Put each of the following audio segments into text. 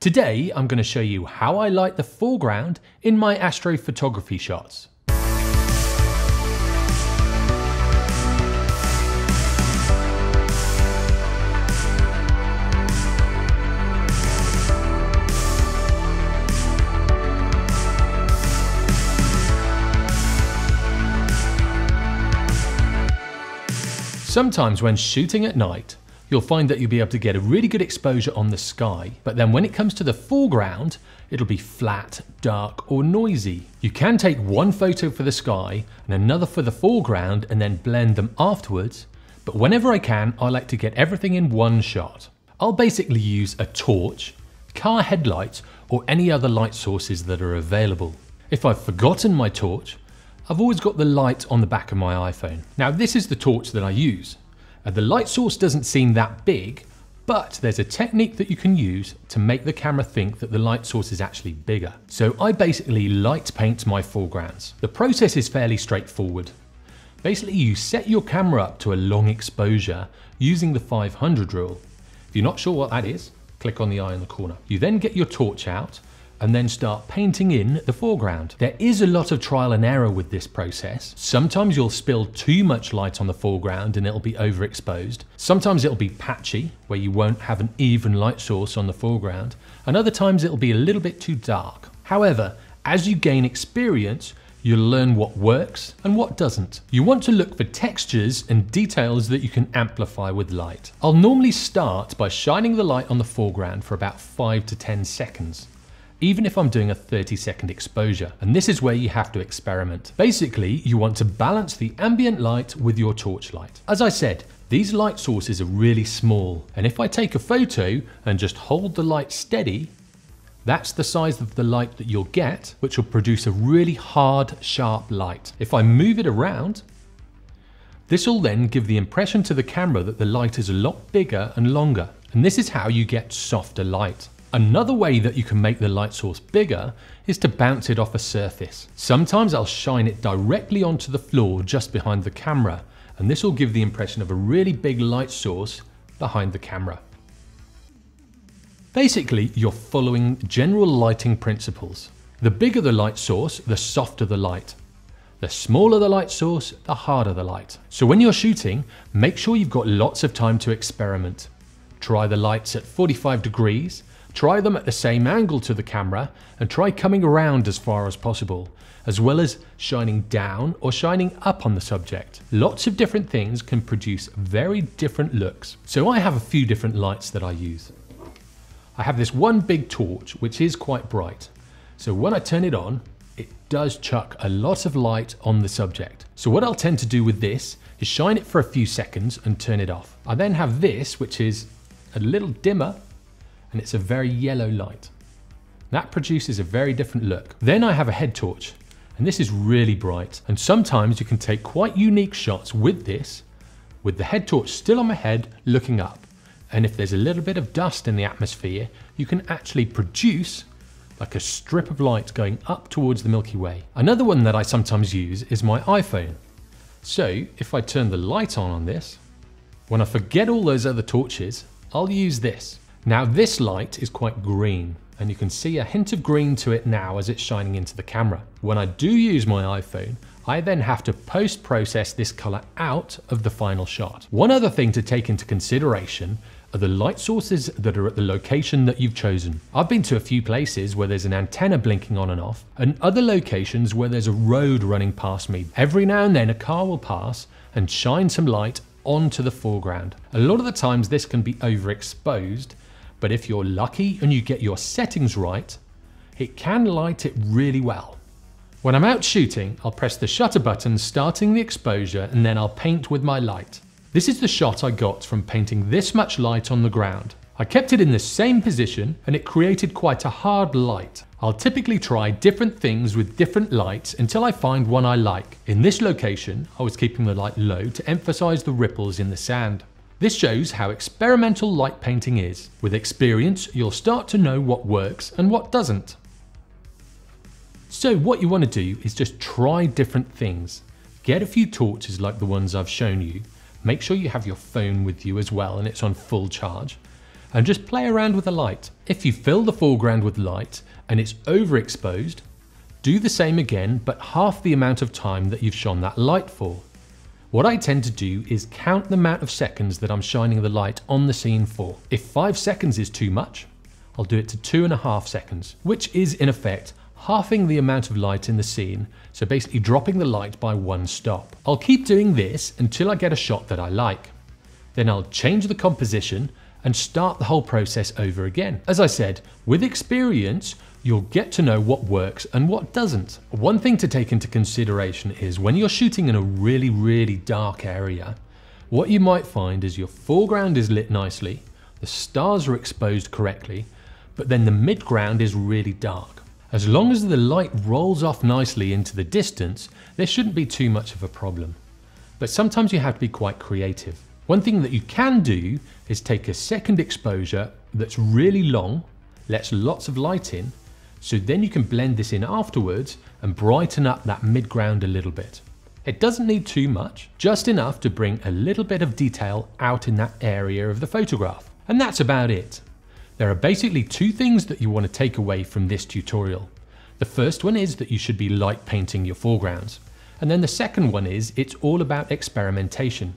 Today I'm going to show you how I light the foreground in my astrophotography shots. Sometimes when shooting at night, you'll find that you'll be able to get a really good exposure on the sky, but then when it comes to the foreground, it'll be flat, dark, or noisy. You can take one photo for the sky and another for the foreground and then blend them afterwards, but whenever I can, I like to get everything in one shot. I'll basically use a torch, car headlights, or any other light sources that are available. If I've forgotten my torch, I've always got the light on the back of my iPhone. Now this is the torch that I use. Uh, the light source doesn't seem that big, but there's a technique that you can use to make the camera think that the light source is actually bigger. So I basically light paint my foregrounds. The process is fairly straightforward. Basically you set your camera up to a long exposure using the 500 rule. If you're not sure what that is, click on the eye in the corner. You then get your torch out and then start painting in the foreground. There is a lot of trial and error with this process. Sometimes you'll spill too much light on the foreground and it'll be overexposed. Sometimes it'll be patchy, where you won't have an even light source on the foreground, and other times it'll be a little bit too dark. However, as you gain experience, You'll learn what works and what doesn't. You want to look for textures and details that you can amplify with light. I'll normally start by shining the light on the foreground for about 5 to 10 seconds even if I'm doing a 30 second exposure. And this is where you have to experiment. Basically, you want to balance the ambient light with your torch light. As I said, these light sources are really small, and if I take a photo and just hold the light steady, that's the size of the light that you'll get, which will produce a really hard, sharp light. If I move it around, this will then give the impression to the camera that the light is a lot bigger and longer. And this is how you get softer light. Another way that you can make the light source bigger is to bounce it off a surface. Sometimes I'll shine it directly onto the floor just behind the camera, and this will give the impression of a really big light source behind the camera. Basically, you're following general lighting principles. The bigger the light source, the softer the light. The smaller the light source, the harder the light. So when you're shooting, make sure you've got lots of time to experiment. Try the lights at 45 degrees, Try them at the same angle to the camera and try coming around as far as possible, as well as shining down or shining up on the subject. Lots of different things can produce very different looks. So I have a few different lights that I use. I have this one big torch which is quite bright. So when I turn it on, it does chuck a lot of light on the subject. So what I'll tend to do with this is shine it for a few seconds and turn it off. I then have this, which is a little dimmer and it's a very yellow light. That produces a very different look. Then I have a head torch and this is really bright and sometimes you can take quite unique shots with this with the head torch still on my head looking up and if there's a little bit of dust in the atmosphere you can actually produce like a strip of light going up towards the Milky Way. Another one that I sometimes use is my iPhone. So if I turn the light on on this, when I forget all those other torches, I'll use this. Now this light is quite green and you can see a hint of green to it now as it's shining into the camera. When I do use my iPhone, I then have to post-process this color out of the final shot. One other thing to take into consideration are the light sources that are at the location that you've chosen. I've been to a few places where there's an antenna blinking on and off, and other locations where there's a road running past me. Every now and then a car will pass and shine some light onto the foreground. A lot of the times this can be overexposed but if you're lucky and you get your settings right, it can light it really well. When I'm out shooting, I'll press the shutter button starting the exposure and then I'll paint with my light. This is the shot I got from painting this much light on the ground. I kept it in the same position and it created quite a hard light. I'll typically try different things with different lights until I find one I like. In this location, I was keeping the light low to emphasize the ripples in the sand. This shows how experimental light painting is. With experience, you'll start to know what works and what doesn't. So what you want to do is just try different things. Get a few torches like the ones I've shown you. Make sure you have your phone with you as well and it's on full charge. and just play around with the light. If you fill the foreground with light and it's overexposed, do the same again but half the amount of time that you've shone that light for. What I tend to do is count the amount of seconds that I'm shining the light on the scene for. If 5 seconds is too much, I'll do it to 2.5 seconds, which is in effect halving the amount of light in the scene, so basically dropping the light by one stop. I'll keep doing this until I get a shot that I like. Then I'll change the composition and start the whole process over again. As I said, with experience, you'll get to know what works and what doesn't. One thing to take into consideration is when you're shooting in a really, really dark area, what you might find is your foreground is lit nicely, the stars are exposed correctly, but then the midground is really dark. As long as the light rolls off nicely into the distance, there shouldn't be too much of a problem. But sometimes you have to be quite creative. One thing that you can do is take a second exposure that's really long, lets lots of light in, so then you can blend this in afterwards and brighten up that midground a little bit. It doesn't need too much, just enough to bring a little bit of detail out in that area of the photograph. And that's about it. There are basically two things that you want to take away from this tutorial. The first one is that you should be light painting your foregrounds. And then the second one is it's all about experimentation.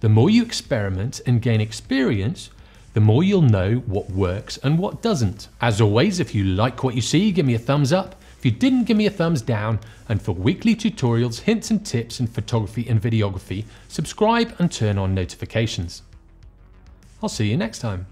The more you experiment and gain experience, the more you'll know what works and what doesn't. As always, if you like what you see, give me a thumbs up. If you didn't, give me a thumbs down. And for weekly tutorials, hints and tips in photography and videography, subscribe and turn on notifications. I'll see you next time.